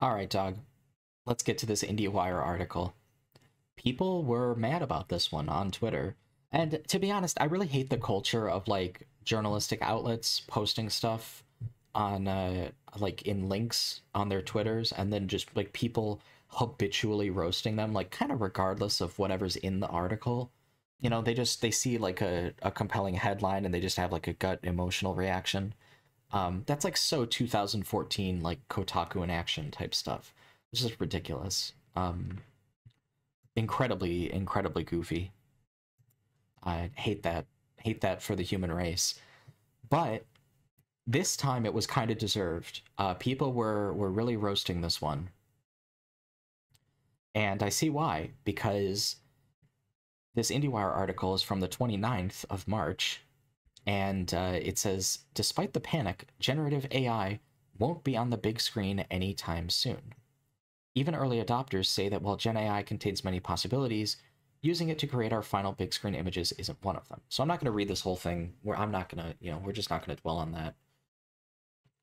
All right, dog. Let's get to this IndieWire article. People were mad about this one on Twitter. And to be honest, I really hate the culture of like journalistic outlets posting stuff on uh like in links on their Twitters and then just like people habitually roasting them like kind of regardless of whatever's in the article. You know, they just they see like a, a compelling headline and they just have like a gut emotional reaction. Um, that's like so 2014 like Kotaku in action type stuff. It's just ridiculous. Um, incredibly, incredibly goofy. I hate that. Hate that for the human race. But this time it was kind of deserved. Uh, people were were really roasting this one, and I see why. Because this IndieWire article is from the 29th of March, and uh, it says, despite the panic, generative AI won't be on the big screen anytime soon. Even early adopters say that while Gen AI contains many possibilities, using it to create our final big screen images isn't one of them. So I'm not going to read this whole thing. Where I'm not going to, you know, we're just not going to dwell on that.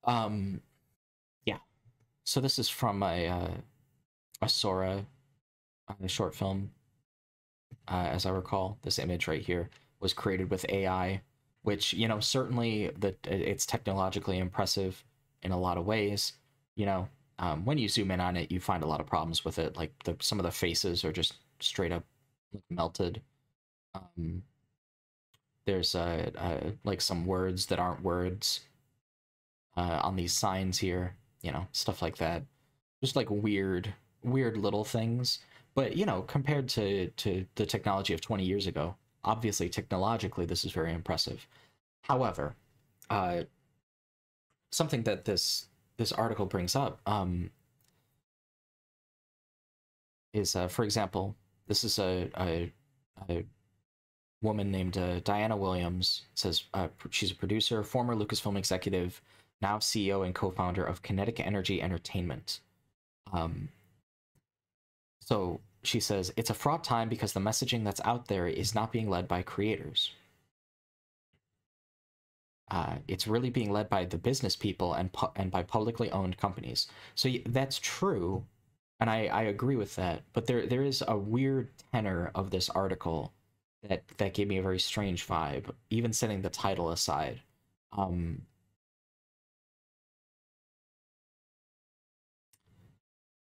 Um, yeah. So this is from a uh, a Sora a short film. Uh, as I recall, this image right here was created with AI, which you know certainly that it's technologically impressive in a lot of ways. You know, um, when you zoom in on it, you find a lot of problems with it. Like the some of the faces are just straight up melted. Um, there's like some words that aren't words uh, on these signs here. You know, stuff like that. Just like weird, weird little things. But you know, compared to to the technology of 20 years ago, obviously technologically this is very impressive. However, uh, something that this this article brings up um, is, uh, for example, this is a, a, a woman named uh, Diana Williams. Says uh, she's a producer, former Lucasfilm executive, now CEO and co-founder of Kinetic Energy Entertainment. Um, so she says it's a fraught time because the messaging that's out there is not being led by creators. Uh, it's really being led by the business people and and by publicly owned companies. So that's true, and I, I agree with that. But there there is a weird tenor of this article that that gave me a very strange vibe, even setting the title aside. Um,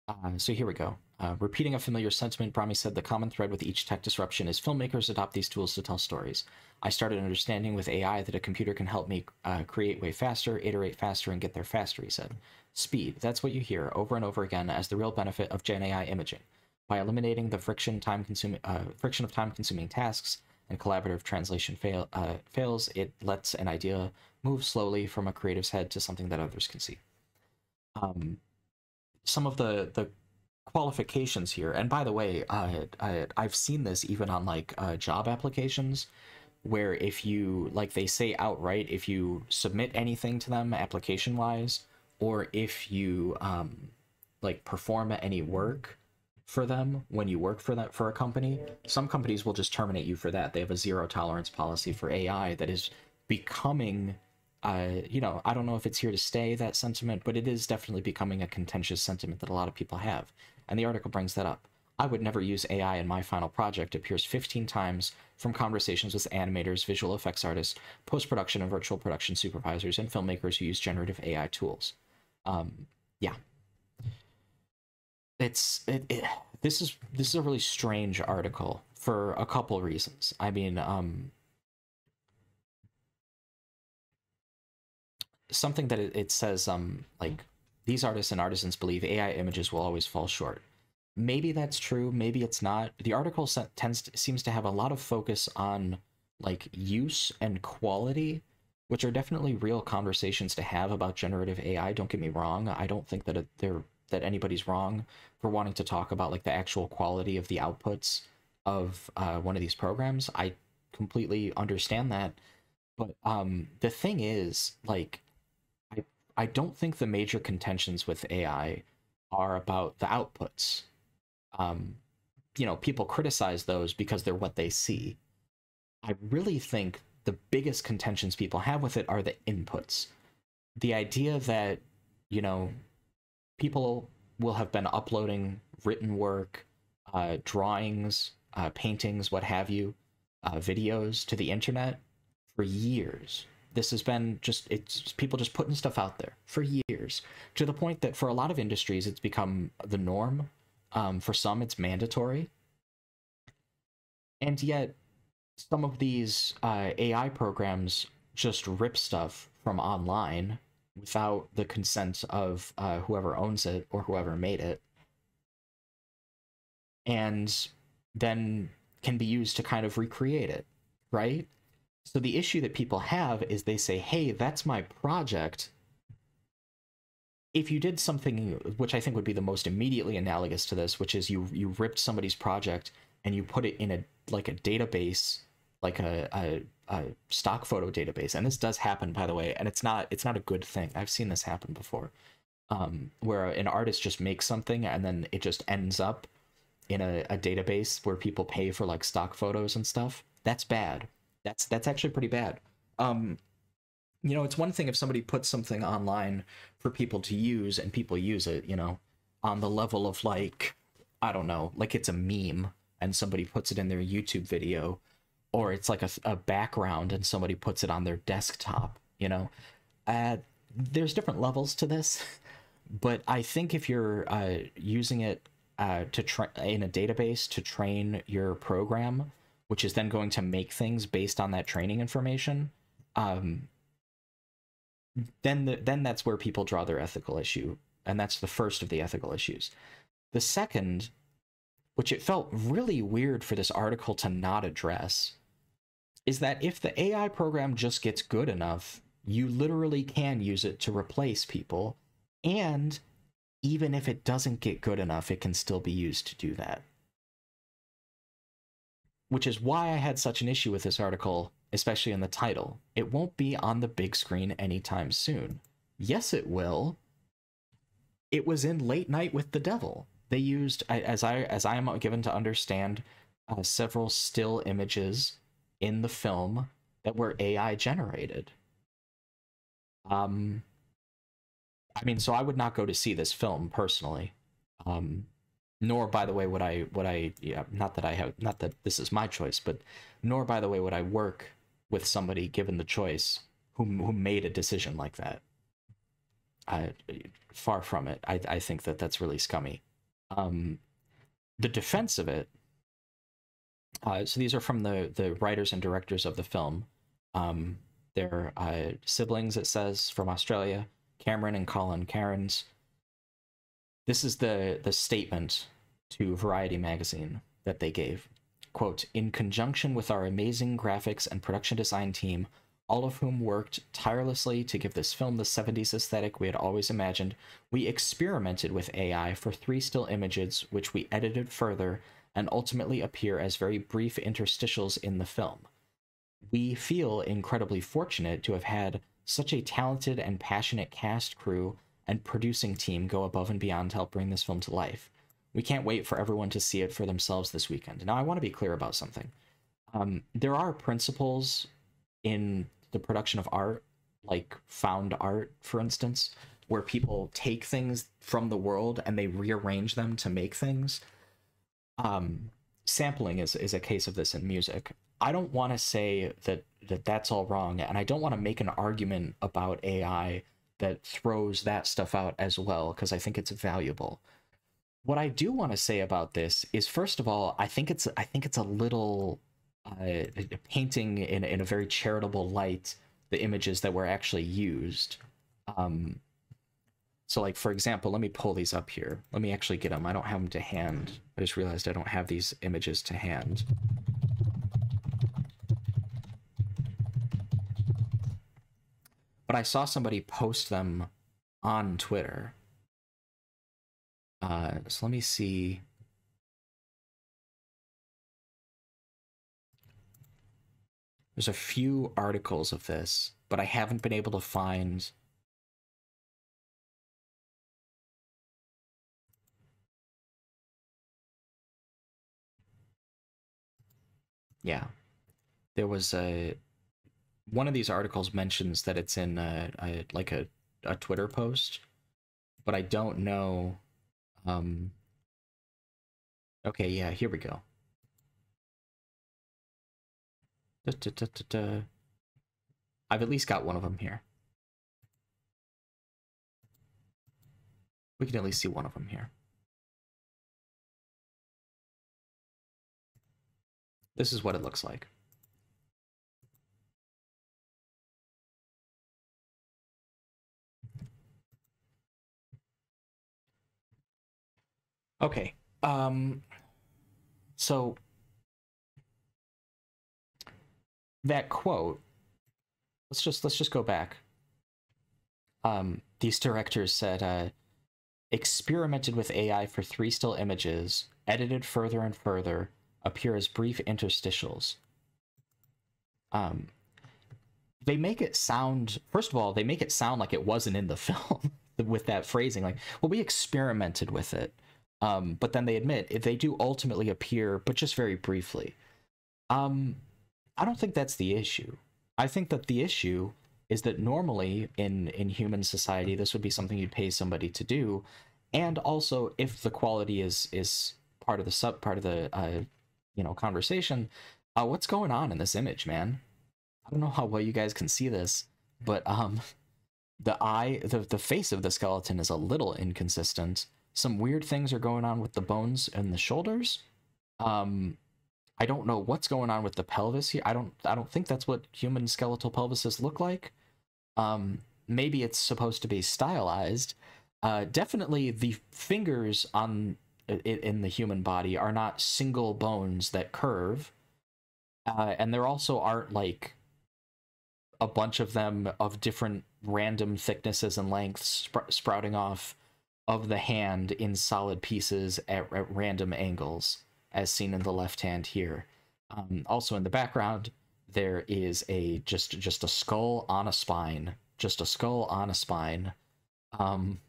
uh, so here we go. Uh, repeating a familiar sentiment, Brahmi said the common thread with each tech disruption is filmmakers adopt these tools to tell stories. I started understanding with AI that a computer can help me uh, create way faster, iterate faster, and get there faster, he said. Speed, that's what you hear over and over again as the real benefit of Gen AI imaging. By eliminating the friction, time consuming, uh, friction of time consuming tasks and collaborative translation fail, uh, fails, it lets an idea move slowly from a creative's head to something that others can see. Um, some of the, the qualifications here. And by the way, uh, I, I've seen this even on like uh, job applications where if you like they say outright if you submit anything to them application wise or if you um like perform any work for them when you work for that for a company some companies will just terminate you for that they have a zero tolerance policy for ai that is becoming uh you know i don't know if it's here to stay that sentiment but it is definitely becoming a contentious sentiment that a lot of people have and the article brings that up. I would never use AI in my final project appears 15 times from conversations with animators, visual effects artists, post production and virtual production supervisors, and filmmakers who use generative AI tools. Um, yeah, it's it, it, this is this is a really strange article for a couple reasons. I mean, um, something that it, it says um like these artists and artisans believe AI images will always fall short. Maybe that's true, maybe it's not. The article tends to, seems to have a lot of focus on like use and quality, which are definitely real conversations to have about generative AI. Don't get me wrong. I don't think that they're that anybody's wrong for wanting to talk about like the actual quality of the outputs of uh, one of these programs. I completely understand that, but um, the thing is, like, i I don't think the major contentions with AI are about the outputs. Um, you know, people criticize those because they're what they see. I really think the biggest contentions people have with it are the inputs. The idea that, you know, people will have been uploading written work, uh, drawings, uh, paintings, what have you, uh, videos to the internet for years. This has been just it's people just putting stuff out there for years to the point that for a lot of industries it's become the norm. Um, for some, it's mandatory, and yet some of these uh, AI programs just rip stuff from online without the consent of uh, whoever owns it or whoever made it, and then can be used to kind of recreate it, right? So the issue that people have is they say, hey, that's my project. If you did something which I think would be the most immediately analogous to this, which is you you ripped somebody's project and you put it in a like a database, like a, a, a stock photo database, and this does happen by the way, and it's not it's not a good thing. I've seen this happen before, um, where an artist just makes something and then it just ends up in a, a database where people pay for like stock photos and stuff. That's bad that's that's actually pretty bad. Um, you know, it's one thing if somebody puts something online for people to use and people use it, you know, on the level of like, I don't know, like it's a meme and somebody puts it in their YouTube video, or it's like a, a background and somebody puts it on their desktop, you know. Uh, there's different levels to this, but I think if you're uh, using it uh, to train in a database to train your program, which is then going to make things based on that training information, um, then the, then that's where people draw their ethical issue, and that's the first of the ethical issues. The second, which it felt really weird for this article to not address, is that if the AI program just gets good enough, you literally can use it to replace people, and even if it doesn't get good enough, it can still be used to do that which is why I had such an issue with this article, especially in the title. It won't be on the big screen anytime soon. Yes, it will. It was in Late Night with the Devil. They used, as I as I am given to understand, uh, several still images in the film that were AI generated. Um, I mean, so I would not go to see this film personally. Um, nor by the way would i would i yeah not that i have not that this is my choice but nor by the way would i work with somebody given the choice who who made a decision like that. I, far from it. I i think that that's really scummy. Um the defense of it uh, so these are from the the writers and directors of the film. Um they're uh, siblings it says from australia cameron and colin cairnes. This is the the statement to Variety magazine that they gave. Quote, in conjunction with our amazing graphics and production design team, all of whom worked tirelessly to give this film the 70s aesthetic we had always imagined, we experimented with AI for three still images, which we edited further and ultimately appear as very brief interstitials in the film. We feel incredibly fortunate to have had such a talented and passionate cast crew and producing team go above and beyond to help bring this film to life. We can't wait for everyone to see it for themselves this weekend. Now, I want to be clear about something. Um, there are principles in the production of art, like found art, for instance, where people take things from the world and they rearrange them to make things. Um, sampling is, is a case of this in music. I don't want to say that, that that's all wrong, and I don't want to make an argument about AI that throws that stuff out as well because I think it's valuable. What I do want to say about this is, first of all, I think it's I think it's a little uh, painting in in a very charitable light the images that were actually used. Um, so, like for example, let me pull these up here. Let me actually get them. I don't have them to hand. I just realized I don't have these images to hand. but I saw somebody post them on Twitter. Uh, so let me see. There's a few articles of this, but I haven't been able to find. Yeah. There was a one of these articles mentions that it's in a, a like a, a Twitter post, but I don't know Um, okay, yeah, here we go. Da, da, da, I've at least got one of them here. We can at least see one of them here. This is what it looks like. Okay. Um so that quote let's just let's just go back. Um these directors said uh experimented with AI for three still images, edited further and further, appear as brief interstitials. Um they make it sound first of all, they make it sound like it wasn't in the film with that phrasing like, well we experimented with it um, but then they admit if they do ultimately appear, but just very briefly. Um, I don't think that's the issue. I think that the issue is that normally in in human society, this would be something you'd pay somebody to do, and also if the quality is is part of the sub part of the uh, you know conversation, uh, what's going on in this image, man? I don't know how well you guys can see this, but um, the eye, the the face of the skeleton is a little inconsistent some weird things are going on with the bones and the shoulders. Um, I don't know what's going on with the pelvis here. I don't I don't think that's what human skeletal pelvises look like. Um, maybe it's supposed to be stylized. Uh, definitely the fingers on in the human body are not single bones that curve. Uh, and there also aren't like a bunch of them of different random thicknesses and lengths sprouting off of the hand in solid pieces at, at random angles, as seen in the left hand here. Um, also in the background, there is a just just a skull on a spine, just a skull on a spine. Um,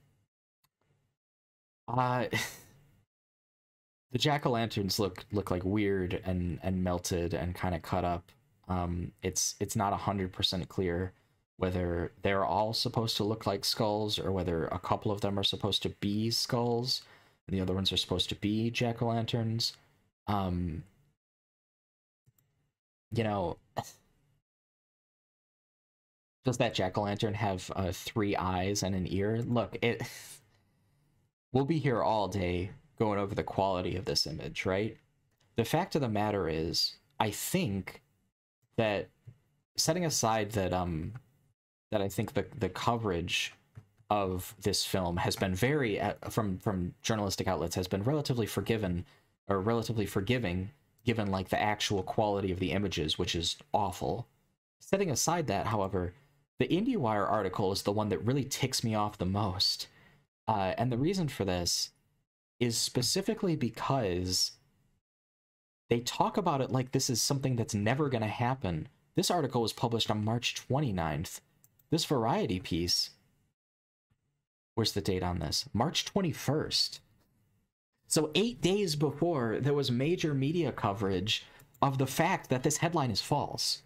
uh, the jack o' lanterns look look like weird and and melted and kind of cut up. Um, it's it's not hundred percent clear whether they're all supposed to look like skulls or whether a couple of them are supposed to be skulls and the other ones are supposed to be jack-o'-lanterns um you know does that jack-o'-lantern have uh, three eyes and an ear? Look it we'll be here all day going over the quality of this image right? The fact of the matter is i think that setting aside that um that I think the the coverage of this film has been very uh, from from journalistic outlets has been relatively forgiven or relatively forgiving given like the actual quality of the images which is awful. Setting aside that however the indiewire article is the one that really ticks me off the most. Uh, and the reason for this is specifically because they talk about it like this is something that's never going to happen. This article was published on march 29th this variety piece, where's the date on this? March 21st. So, eight days before, there was major media coverage of the fact that this headline is false.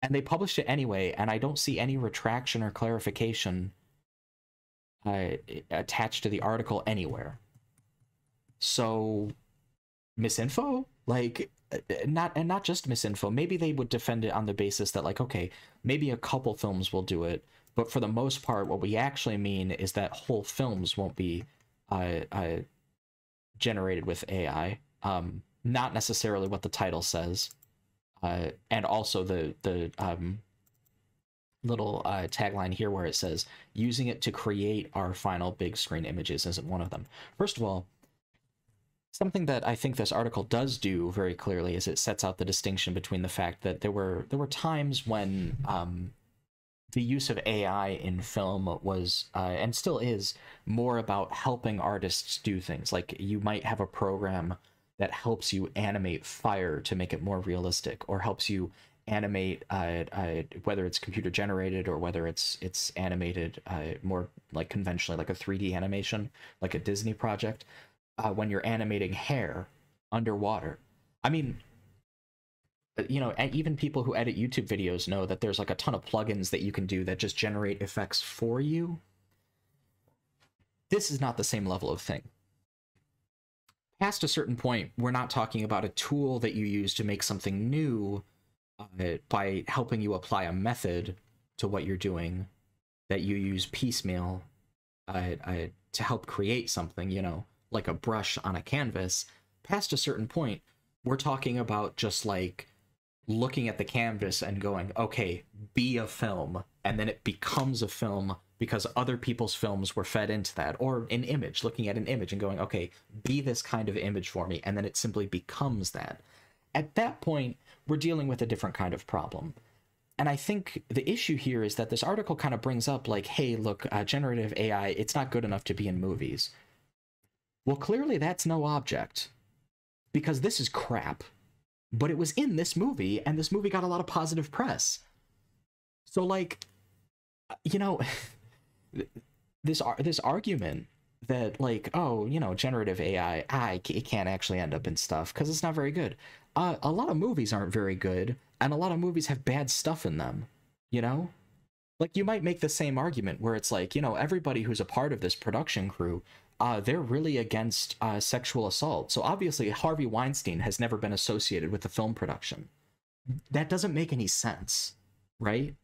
And they published it anyway, and I don't see any retraction or clarification uh, attached to the article anywhere. So, misinfo? Like, not and not just misinfo maybe they would defend it on the basis that like okay maybe a couple films will do it but for the most part what we actually mean is that whole films won't be uh, uh, generated with ai um, not necessarily what the title says uh, and also the the um, little uh, tagline here where it says using it to create our final big screen images isn't one of them. First of all something that I think this article does do very clearly is it sets out the distinction between the fact that there were there were times when um, the use of AI in film was uh, and still is more about helping artists do things. Like you might have a program that helps you animate fire to make it more realistic, or helps you animate uh, uh, whether it's computer generated or whether it's it's animated uh, more like conventionally like a 3d animation like a disney project uh, when you're animating hair underwater. I mean, uh, you know, even people who edit YouTube videos know that there's like a ton of plugins that you can do that just generate effects for you. This is not the same level of thing. past a certain point, we're not talking about a tool that you use to make something new uh, by helping you apply a method to what you're doing that you use piecemeal uh, uh, to help create something, you know, like a brush on a canvas. Past a certain point, we're talking about just like looking at the canvas and going, okay, be a film. And then it becomes a film because other people's films were fed into that, or an image, looking at an image and going, okay, be this kind of image for me. And then it simply becomes that. At that point, we're dealing with a different kind of problem. And I think the issue here is that this article kind of brings up, like, hey, look, uh, generative AI, it's not good enough to be in movies. Well, clearly that's no object because this is crap. But it was in this movie, and this movie got a lot of positive press. So, like, you know, this this argument that like oh you know generative AI I it can't actually end up in stuff because it's not very good. Uh, a lot of movies aren't very good, and a lot of movies have bad stuff in them. You know, like you might make the same argument where it's like you know everybody who's a part of this production crew uh, they're really against uh, sexual assault. So obviously, Harvey Weinstein has never been associated with the film production. That doesn't make any sense, right?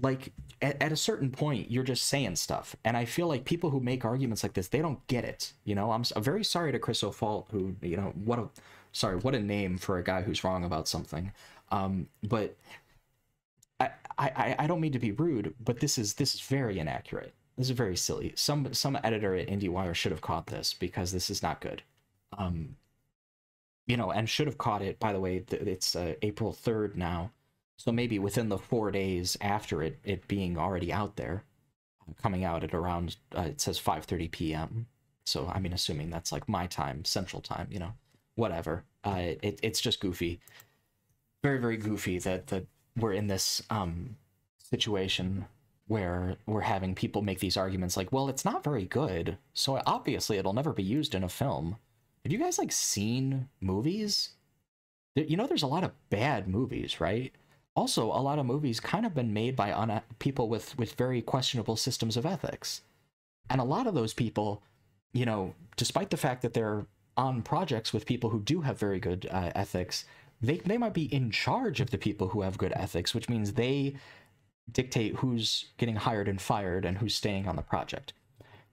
Like at, at a certain point, you're just saying stuff, and I feel like people who make arguments like this, they don't get it. You know, I'm, I'm very sorry to Chris O'Falt, who you know what a sorry what a name for a guy who's wrong about something. Um, but I, I I don't mean to be rude, but this is this is very inaccurate this is very silly. Some some editor at IndieWire should have caught this because this is not good. Um, you know, and should have caught it. By the way, it's uh, April third now, so maybe within the four days after it it being already out there, coming out at around uh, it says five thirty p.m. So I mean, assuming that's like my time, Central Time. You know, whatever. Uh, it it's just goofy, very very goofy that that we're in this um situation where we're having people make these arguments like, well, it's not very good, so obviously it'll never be used in a film. Have you guys like seen movies? You know, there's a lot of bad movies, right? Also, a lot of movies kind of been made by un- people with with very questionable systems of ethics, and a lot of those people, you know, despite the fact that they're on projects with people who do have very good uh, ethics, they they might be in charge of the people who have good ethics, which means they dictate who's getting hired and fired and who's staying on the project.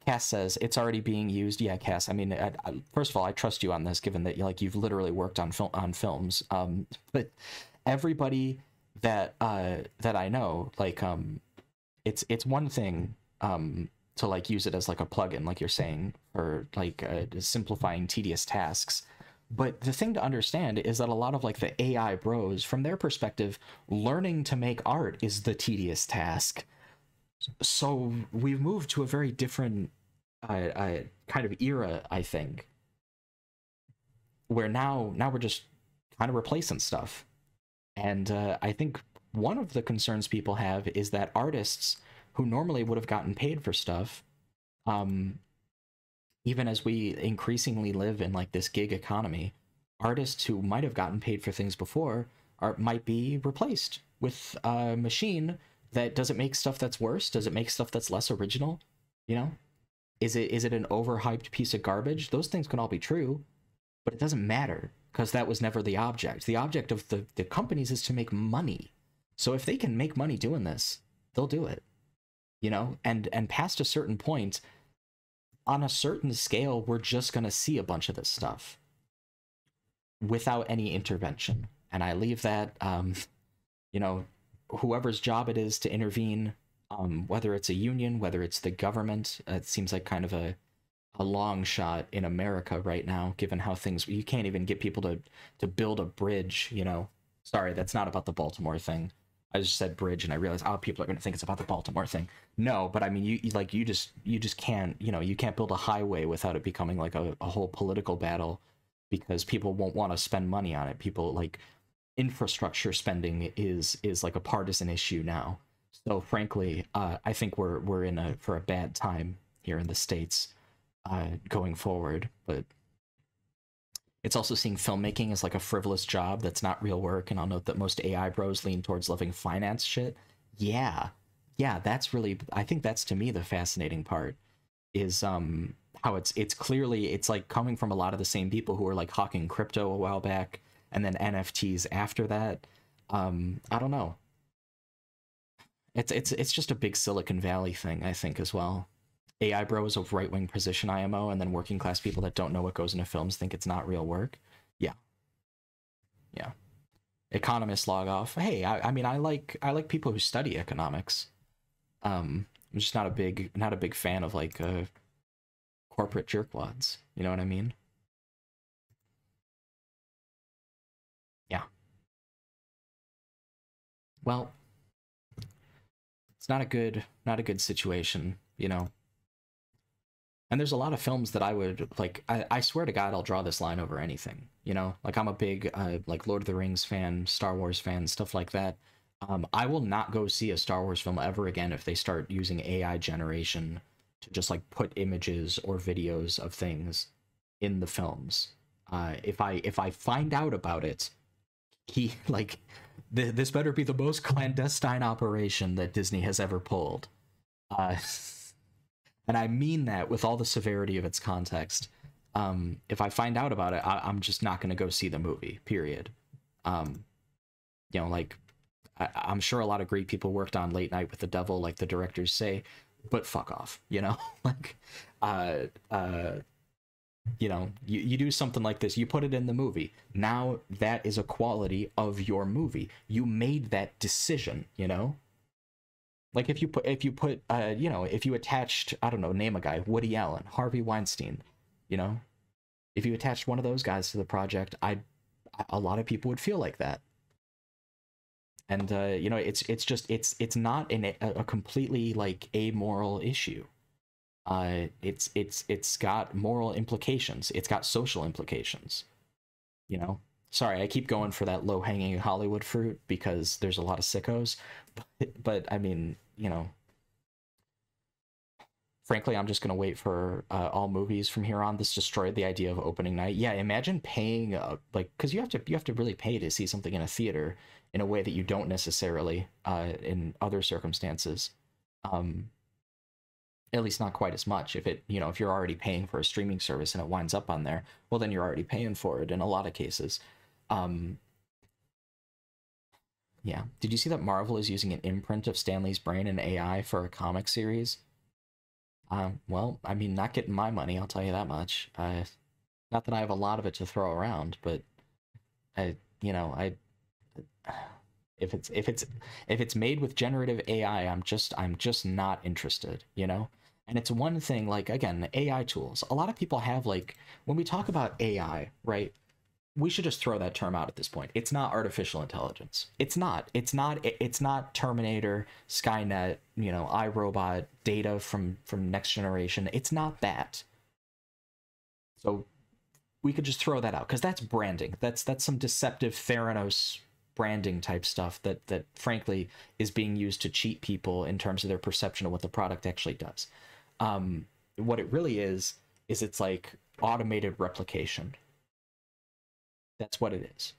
Cass says it's already being used. Yeah, Cass. I mean, I, I, first of all, I trust you on this, given that like you've literally worked on film on films. Um, but everybody that uh, that I know, like, um, it's it's one thing um, to like use it as like a plugin, like you're saying, for like uh, simplifying tedious tasks. But the thing to understand is that a lot of like the AI bros, from their perspective, learning to make art is the tedious task. So we've moved to a very different uh, uh, kind of era, I think, where now now we're just kind of replacing stuff. And uh, I think one of the concerns people have is that artists who normally would have gotten paid for stuff um, even as we increasingly live in like this gig economy, artists who might have gotten paid for things before are might be replaced with a machine that does it make stuff that's worse? Does it make stuff that's less original? You know? Is it is it an overhyped piece of garbage? Those things can all be true, but it doesn't matter because that was never the object. The object of the, the companies is to make money. So if they can make money doing this, they'll do it. You know, and and past a certain point, on a certain scale, we're just going to see a bunch of this stuff without any intervention. And I leave that, um, you know, whoever's job it is to intervene, um, whether it's a union, whether it's the government, it seems like kind of a, a long shot in America right now, given how things, you can't even get people to, to build a bridge, you know. Sorry, that's not about the Baltimore thing. I just said bridge, and I realized, oh, people are going to think it's about the Baltimore thing. No, but I mean, you like you just you just can't you know you can't build a highway without it becoming like a, a whole political battle because people won't want to spend money on it. People like infrastructure spending is is like a partisan issue now. So frankly, uh, I think we're we're in a for a bad time here in the states uh, going forward. But it's also seeing filmmaking as like a frivolous job that's not real work. And I'll note that most AI bros lean towards loving finance shit. Yeah. Yeah, that's really I think that's to me the fascinating part is um how it's it's clearly it's like coming from a lot of the same people who were like hawking crypto a while back and then NFTs after that. Um, I don't know. It's it's it's just a big Silicon Valley thing, I think, as well. AI bros of right wing position IMO, and then working class people that don't know what goes into films think it's not real work. Yeah, yeah. Economists log off. Hey, I, I mean, I like I like people who study economics. Um, I'm just not a big not a big fan of like uh, corporate jerkwads. You know what I mean? Yeah. Well, it's not a good not a good situation, you know. And there's a lot of films that I would like. I, I swear to God, I'll draw this line over anything. You know, like I'm a big uh, like Lord of the Rings fan, Star Wars fan, stuff like that. Um, I will not go see a Star Wars film ever again if they start using AI generation to just like put images or videos of things in the films. Uh, if I if I find out about it, he like th- this better be the most clandestine operation that Disney has ever pulled. Uh, and I mean that with all the severity of its context. Um, if I find out about it, I- am just not going to go see the movie. Period. Um, you know, like I- I'm sure a lot of great people worked on Late Night with the Devil, like the directors say, but fuck off, you know, like, uh, uh, you know, you, you do something like this, you put it in the movie. Now that is a quality of your movie. You made that decision, you know? Like if you put if you put uh you know, if you attached, I don't know, name a guy, Woody Allen, Harvey Weinstein, you know? If you attached one of those guys to the project, I a lot of people would feel like that. And uh you know, it's it's just it's it's not in a, a completely like amoral issue uh, it's it's it's got moral implications. It's got social implications. You know, sorry, I keep going for that low hanging Hollywood fruit because there's a lot of sickos, but, but I mean, you know, frankly, I'm just gonna wait for uh, all movies from here on. This destroyed the idea of opening night. Yeah, imagine paying uh, like because you have to you have to really pay to see something in a theater in a way that you don't necessarily uh, in other circumstances. Um, at least not quite as much if it you know if you're already paying for a streaming service and it winds up on there well then you're already paying for it in a lot of cases um yeah did you see that marvel is using an imprint of Stan Lee's brain and ai for a comic series um well i mean not getting my money i'll tell you that much uh not that i have a lot of it to throw around but i you know i if it's if it's if it's made with generative ai i'm just i'm just not interested you know and it's one thing, like, again, AI tools. A lot of people have, like, when we talk about AI, right? We should just throw that term out at this point. It's not artificial intelligence. It's not. It's not. It's not Terminator, Skynet, you know, I, Robot, data from from next generation. It's not that. So we could just throw that out because that's branding. That's that's some deceptive Theranos branding type stuff that that frankly is being used to cheat people in terms of their perception of what the product actually does. Um, what it really is is it's like automated replication. That's what it is.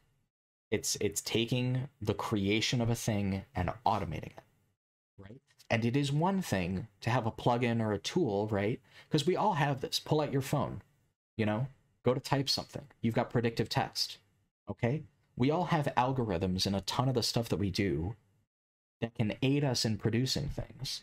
It's it's taking the creation of a thing and automating it, right? And it is one thing to have a plugin or a tool, right? Because we all have this. Pull out your phone, you know, go to type something. You've got predictive text, okay? We all have algorithms and a ton of the stuff that we do that can aid us in producing things.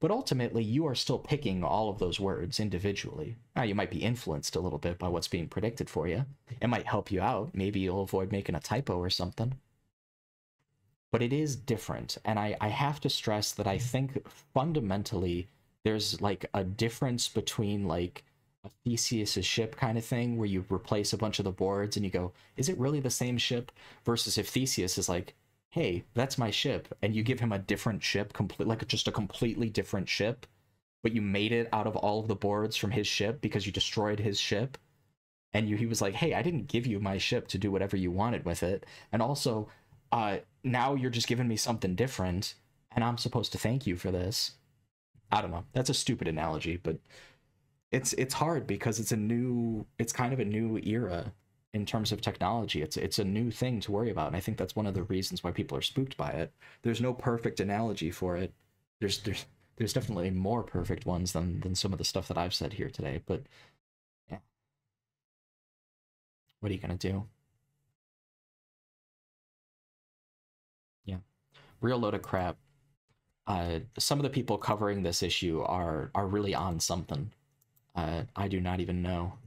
But ultimately, you are still picking all of those words individually. Now, you might be influenced a little bit by what's being predicted for you. It might help you out. Maybe you'll avoid making a typo or something. But it is different. And I, I have to stress that I think fundamentally there's like a difference between like a Theseus's ship kind of thing where you replace a bunch of the boards and you go, is it really the same ship? Versus if Theseus is like, hey, that's my ship, and you give him a different ship, complete like just a completely different ship, but you made it out of all of the boards from his ship because you destroyed his ship, and you he was like, hey, I didn't give you my ship to do whatever you wanted with it, and also, uh, now you're just giving me something different, and I'm supposed to thank you for this. I don't know. That's a stupid analogy, but it's it's hard because it's a new it's kind of a new era in terms of technology. It's it's a new thing to worry about, and I think that's one of the reasons why people are spooked by it. There's no perfect analogy for it. There's there's there's definitely more perfect ones than than some of the stuff that I've said here today, but yeah. What are you gonna do? Yeah. Real load of crap. Uh, some of the people covering this issue are are really on something. Uh, I do not even know.